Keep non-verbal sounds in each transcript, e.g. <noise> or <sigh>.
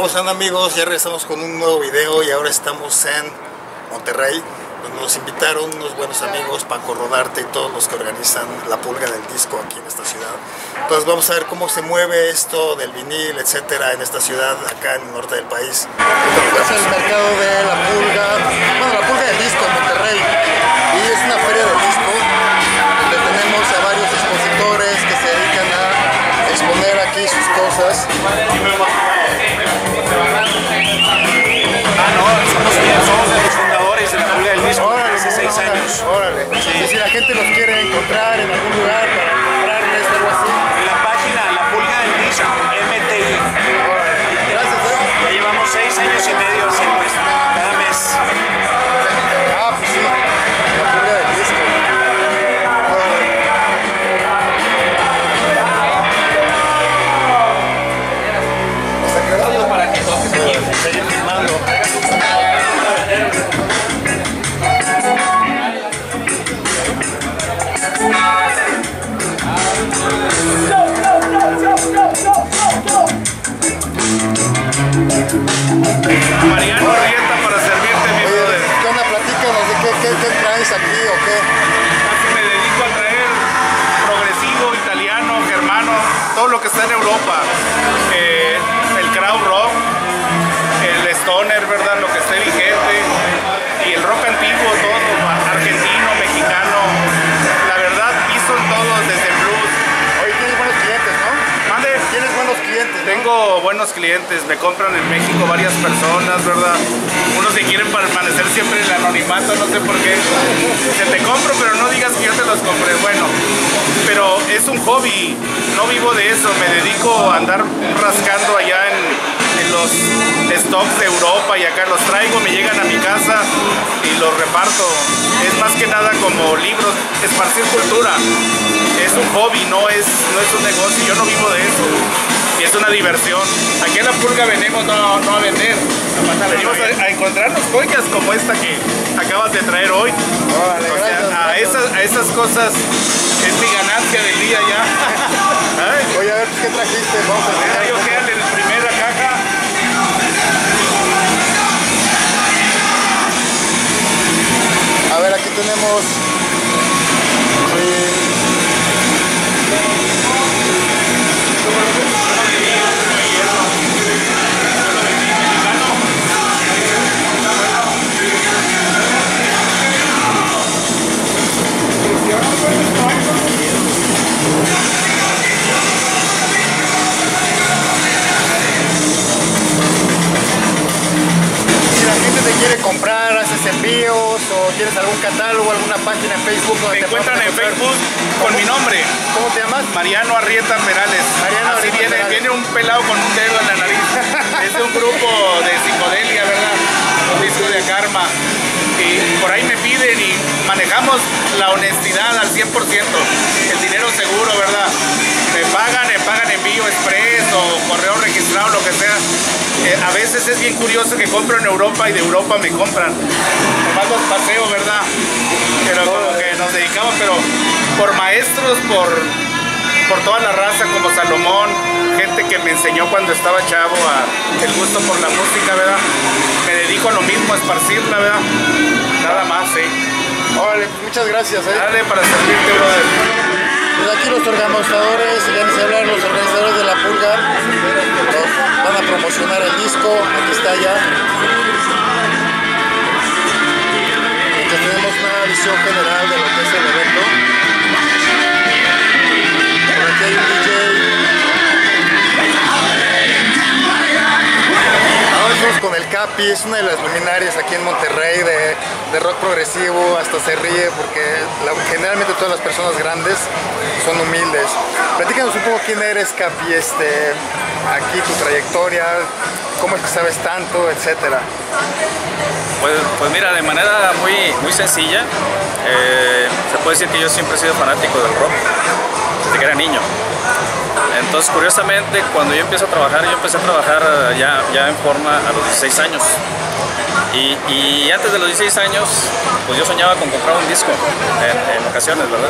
¿Cómo están amigos? Ya regresamos con un nuevo video y ahora estamos en Monterrey, donde nos invitaron unos buenos amigos, Paco Rodarte y todos los que organizan la pulga del disco aquí en esta ciudad. Entonces vamos a ver cómo se mueve esto del vinil, etcétera, en esta ciudad, acá en el norte del país. Este es el mercado de la pulga, bueno, la pulga del disco Gente los quiere encontrar Mariano Buenos clientes, me compran en México varias personas, ¿verdad? Unos que quieren permanecer siempre en el anonimato, no sé por qué. Se te compro, pero no digas que yo te los compré. Bueno, pero es un hobby, no vivo de eso, me dedico a andar rascando allá en, en los stocks de Europa y acá los traigo, me llegan a mi casa y los reparto. Es más que nada como libros, esparcir cultura. Es un hobby, no es, no es un negocio, yo no vivo de eso y es una diversión. Aquí en la pulga venimos no, no a vender, venimos a, a encontrarnos joyas como esta que acabas de traer hoy. Órale, O sea, gracias, a, gracias. esas, a esas cosas es mi ganancia del día ya. <laughs> Oye, a ver, ¿qué trajiste? Vamos a mira, yo quedan en la primera caja. A ver, aquí tenemos. Comprar, haces envíos o tienes algún catálogo, alguna página en Facebook donde Me te encuentran en. Facebook con mi nombre. ¿Cómo te llamas? Mariano Arrieta Perales. Mariano Así Arrieta viene, Perales. viene un pelado con un dedo en la nariz. <laughs> es de un grupo de psicodelia, ¿verdad? Un disco de karma. Y por ahí me piden y manejamos la honestidad al 100%. El dinero seguro, ¿verdad? Me pagan, me pagan envío express o correo registrado, lo que sea. Eh, a veces es bien curioso que compro en Europa y de Europa me compran. Nomás los paseo, ¿verdad? Pero como que nos dedicamos, pero por maestros, por por toda la raza como Salomón, gente que me enseñó cuando estaba chavo a el gusto por la música, ¿verdad? Me dedico a lo mismo, a esparcirla, ¿verdad? Nada más, sí. Órale, pues muchas gracias, eh. Dale para servirte, brother. Pues aquí los organizadores, ya ni se Capi, es una de las luminarias aquí en Monterrey de, de rock progresivo, hasta se ríe porque generalmente todas las personas grandes son humildes. Platícanos un poco quién eres, Capi, este, aquí tu trayectoria, cómo es que sabes tanto, etcétera. Pues, pues mira, de manera muy, muy sencilla, eh, se puede decir que yo siempre he sido fanático del rock, desde que era niño. Entonces, curiosamente, cuando yo empiezo a trabajar, yo empecé a trabajar eh, ya, ya en forma a los 16 años. Y, antes de los 16 años, pues yo soñaba con comprar un disco en, ocasiones, ¿verdad?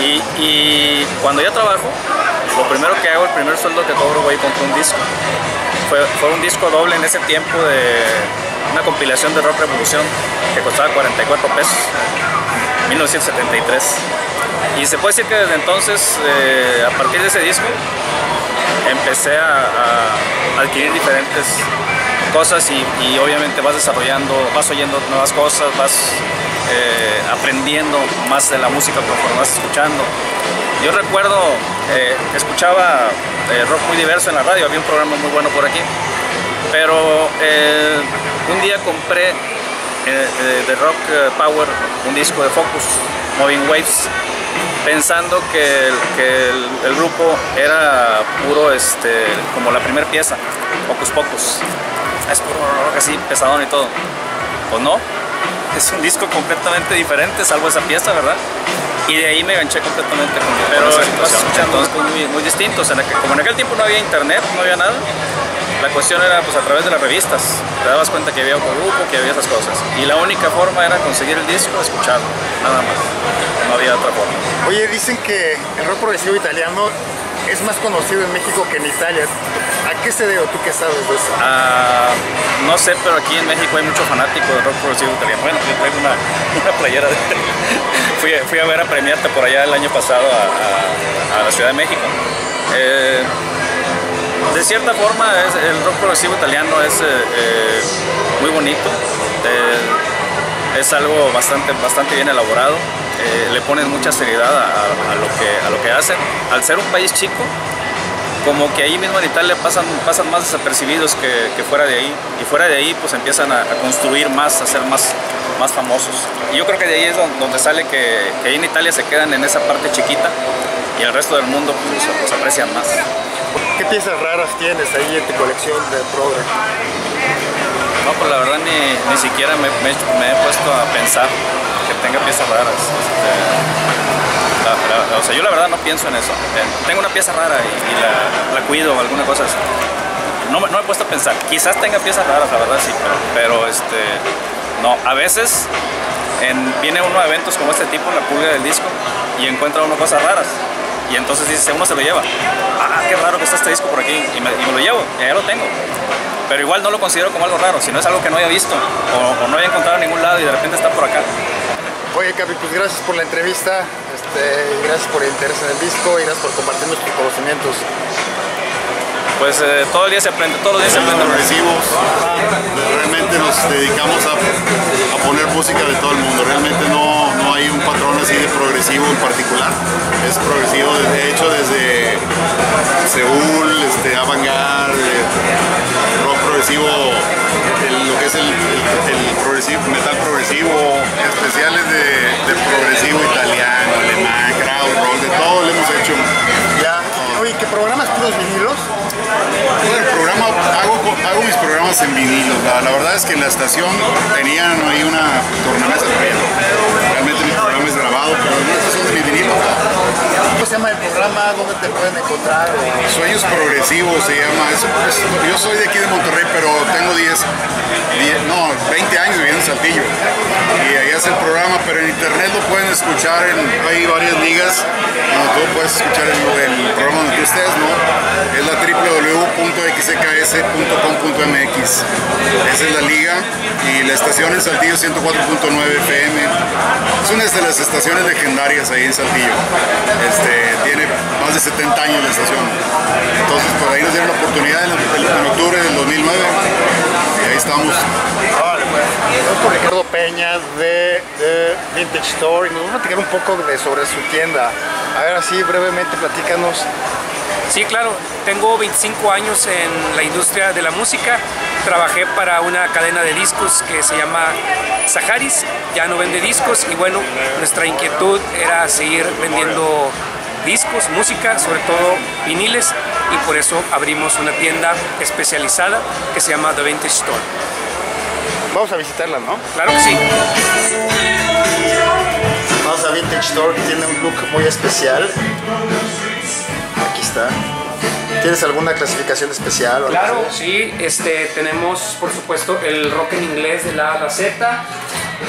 Y, y cuando ya trabajo, lo primero que hago, el primer sueldo que cobro, voy y compro un disco. fue, fue un disco doble en ese tiempo de una compilación de Rock Revolución que costaba 44 pesos, 1973. Y se puede decir que desde entonces, eh, a partir de ese disco, empecé a, adquirir diferentes cosas y, obviamente vas desarrollando, vas oyendo nuevas cosas, vas eh, aprendiendo más de la música conforme vas escuchando. Yo recuerdo, eh, escuchaba eh, rock muy diverso en la radio, había un programa muy bueno por aquí, pero eh, un día compré de Rock Power un disco de Focus, Moving Waves, pensando que, el, que el, el, grupo era puro, este, como la primera pieza, Pocus Pocus. Es puro rock así, pesadón y todo. Pues no, es un disco completamente diferente, salvo esa pieza, ¿verdad? Y de ahí me enganché completamente con, Pero con esa situación. escuchando- Entonces, muy, muy distintos. En aquel- como en aquel tiempo no había internet, no había nada, la cuestión era pues a través de las revistas. Te dabas cuenta que había un grupo, que había esas cosas. Y la única forma era conseguir el disco, escucharlo, nada más. No había otra forma. Oye, dicen que el rock progresivo italiano es más conocido en México que en Italia. ¿A qué se debe? ¿Tú qué sabes de eso? Ah, no sé, pero aquí en México hay mucho fanático de rock progresivo italiano. Bueno, yo traigo una, una playera de... <laughs> fui, fui a ver a Premiarte por allá el año pasado a, a- a la Ciudad de México. Eh, de cierta forma, el rock progresivo italiano es eh, eh, muy bonito. eh, es algo bastante, bastante bien elaborado. le ponen mucha seriedad a, lo que, a lo que hacen. Al ser un país chico, como que ahí mismo en Italia pasan, pasan más desapercibidos que, que fuera de ahí. Y fuera de ahí pues empiezan a, construir más, a ser más, más famosos. Y yo creo que de ahí es don- donde sale que, ahí en Italia se quedan en esa parte chiquita y el resto del mundo pues, los, los aprecian más. ¿Qué piezas raras tienes ahí en tu colección de progre? No, pues la verdad ni, ni siquiera me, he puesto a pensar que tenga piezas raras. Este, o sea, yo la verdad no pienso en eso. Eh, Tengo una pieza rara y, la, cuido o alguna cosa así. No, me- he puesto a pensar. Quizás tenga piezas raras, la verdad sí, pero, este, no. A veces en- viene uno a eventos como este tipo, la pulga del disco, y encuentra uno cosas raras. Y entonces dice, uno se lo lleva. Ah, qué raro que está este disco por aquí. Y me, y me lo llevo, y ya lo tengo. Pero igual no lo considero como algo raro, sino es algo que no haya visto o, o no haya encontrado en ningún lado y de repente está por acá. Oye, Capi, pues gracias por la entrevista, este, gracias por el interés en el disco y gracias por compartir nuestros conocimientos. Pues eh, todo el día se aprende, todos los días se aprende. progresivos. Realmente nos dedicamos a, a poner música de todo el mundo. Realmente no, no hay un patrón así de progresivo en particular. Es progresivo, de hecho, desde Seúl, este, avant-garde, eh, rock progresivo, el- lo que es el, el- el progresivo, metal progresivo, especiales de, de progresivo italiano, alemán, crowd rock, de todo lo hemos hecho. Ya, oye, ¿qué programas puros vinilos? Bueno, el programa, hago, hago mis programas en vinilo. La, la verdad es que en la estación tenían ahí una tornamesa pero programa es vinilo. ¿Cómo se llama el programa? ¿Dónde te pueden encontrar? Sueños Progresivos se llama. Es- es- yo soy de aquí de Monterrey, pero tengo 10, 10, no, 20 años viviendo en Saltillo. Y ahí hace el programa, pero en internet lo pueden escuchar. En, hay varias ligas donde tú puedes escuchar el, el programa donde tú estés, ¿no? Es la www.xks.com.mx. Esa es la liga y la estación en Saltillo 104.9 FM. Es una de las estaciones legendarias ahí en Saltillo. Este, tiene más de 70 años la estación. Entonces, por ahí nos dieron la oportunidad en, en octubre del 2009 y ahí estamos. Vale, pues. Estamos con Ricardo Peña de, de Vintage Store y nos va a platicar un poco de, sobre su tienda. A ver, así brevemente, platícanos. Sí, claro. Tengo 25 años en la industria de la música. Trabajé para una cadena de discos que se llama Saharis. Ya no vende discos y bueno, nuestra inquietud era seguir vendiendo discos, música, sobre todo viniles y por eso abrimos una tienda especializada que se llama The Vintage Store. Vamos a visitarla, ¿no? Claro que sí. Vamos a Vintage Store que tiene un look muy especial. Está. ¿Tienes alguna clasificación especial? o Claro, sí, este, tenemos por supuesto el rock en inglés de la A a la Z,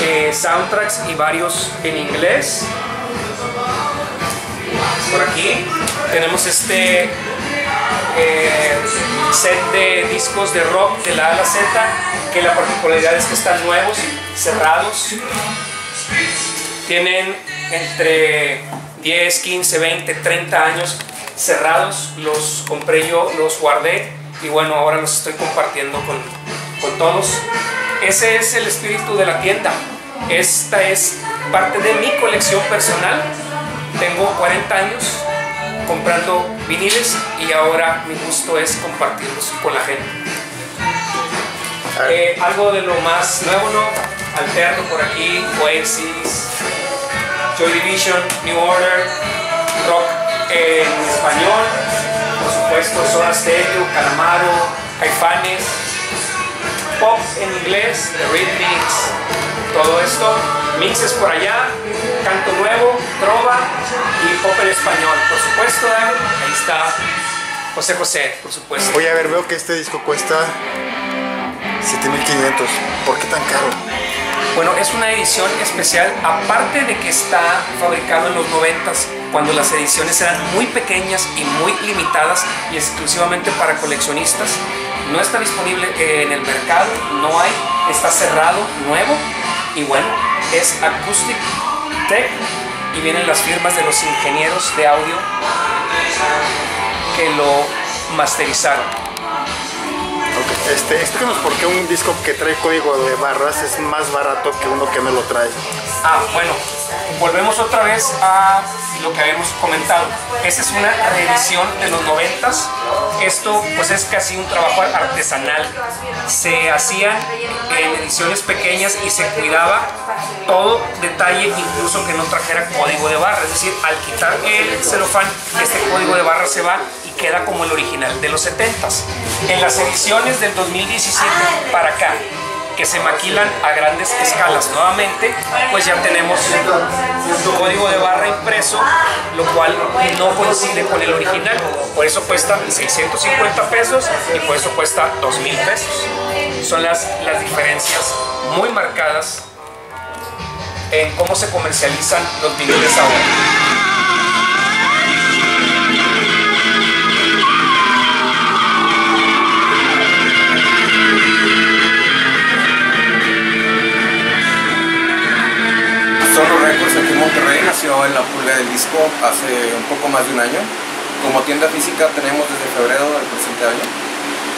eh, soundtracks y varios en inglés. Por aquí tenemos este eh, set de discos de rock de la A a la Z, que la particularidad es que están nuevos, cerrados. Tienen entre 10, 15, 20, 30 años cerrados. Los compré yo, los guardé y bueno, ahora los estoy compartiendo con, con todos. Ese es el espíritu de la tienda. Esta es parte de mi colección personal. Tengo 40 años comprando viniles y ahora mi gusto es compartirlos con la gente. Eh, algo de lo más nuevo, ¿no? Alterno por aquí, Oasis, Joy Division, New Order, rock en español, por supuesto Soda Stereo, Calamaro, Caifanes, pop en inglés, The Rhythmics, todo esto, mixes por allá, canto nuevo, trova y pop en español. Por supuesto, ahí está José José, por supuesto. Oye, a ver, veo que este disco cuesta 7500. ¿Por qué tan caro? Bueno, es una edición especial, aparte de que está fabricado en los 90 cuando las ediciones eran muy pequeñas y muy limitadas y exclusivamente para coleccionistas. No está disponible en el mercado, no hay, está cerrado, nuevo y bueno, es Acoustic Tech y vienen las firmas de los ingenieros de audio que lo masterizaron. Ok, Este, explícanos por qué un disco que trae código de barras es más barato que uno que no lo trae. Ah, bueno, volvemos otra vez a lo que habíamos comentado. Esta es una reedición de los noventas. Esto pues es casi un trabajo artesanal. Se hacían en ediciones pequeñas y se cuidaba todo detalle, incluso que no trajera código de barra. Es decir, al quitar el celofán, este código de barra se va y queda como el original de los 70s. En las ediciones del 2017 para acá, que se maquilan a grandes escalas nuevamente, pues ya tenemos código de barra impreso, lo cual no coincide con el original. Por eso cuesta 650 pesos y por eso cuesta 2000 pesos. Son las, las diferencias muy marcadas en cómo se comercializan los viniles ahora. Del disco hace un poco más de un año. Como tienda física tenemos desde febrero del presente año.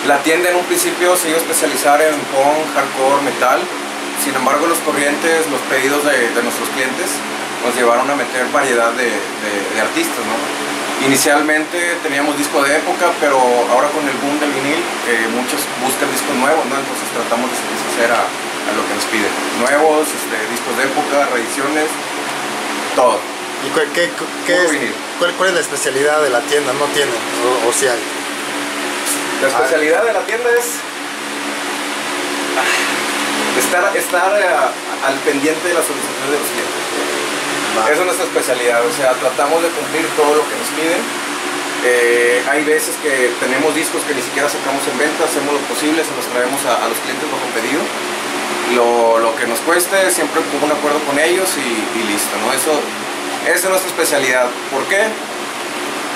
La tienda en un principio se iba a especializar en punk, hardcore, metal. Sin embargo, los corrientes, los pedidos de, nuestros clientes nos llevaron a meter variedad de, artistas. ¿no? Inicialmente teníamos disco de época, pero ahora con el boom del vinil, eh, muchos buscan discos nuevos, ¿no? entonces tratamos de satisfacer a, a lo que nos piden. Nuevos, este, discos de época, reediciones, todo. ¿Y cuál, qué, es, cuál, cuál es la especialidad de la tienda? ¿No tienen? ¿O, o sí hay? La especialidad de la tienda es ah, estar, estar eh, al pendiente de las solicitudes de los clientes. Esa es nuestra especialidad, o sea, tratamos de cumplir todo lo que nos piden. Eh, hay veces que tenemos discos que ni siquiera sacamos en venta, hacemos lo posible, se los traemos a, a los clientes bajo pedido. Lo, lo que nos cueste, siempre pongo un acuerdo con ellos y, y listo, ¿no? Eso, esa es nuestra especialidad. ¿Por qué?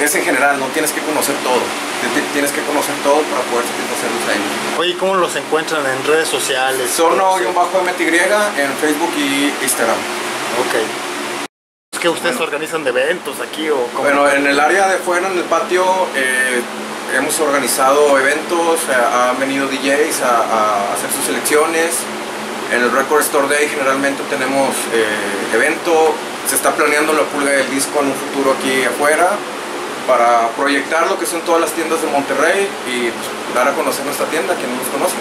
Es en general, no tienes que conocer todo. Ti- ti- Tienes que conocer todo para poder satisfacer los sueños. Oye, ¿cómo los encuentran en redes sociales? Sono-MTY en Facebook y Instagram. Ok. ¿Es que ustedes organizan de eventos aquí o cómo? Bueno, en el área de fuera, en el patio, eh, hemos organizado eventos, eh, han venido DJs a, a hacer sus selecciones. En el Record Store Day generalmente tenemos eh, evento, se está planeando la pulga del disco en un futuro aquí afuera para proyectar lo que son todas las tiendas de Monterrey y pues, dar a conocer nuestra tienda a quienes nos conocen.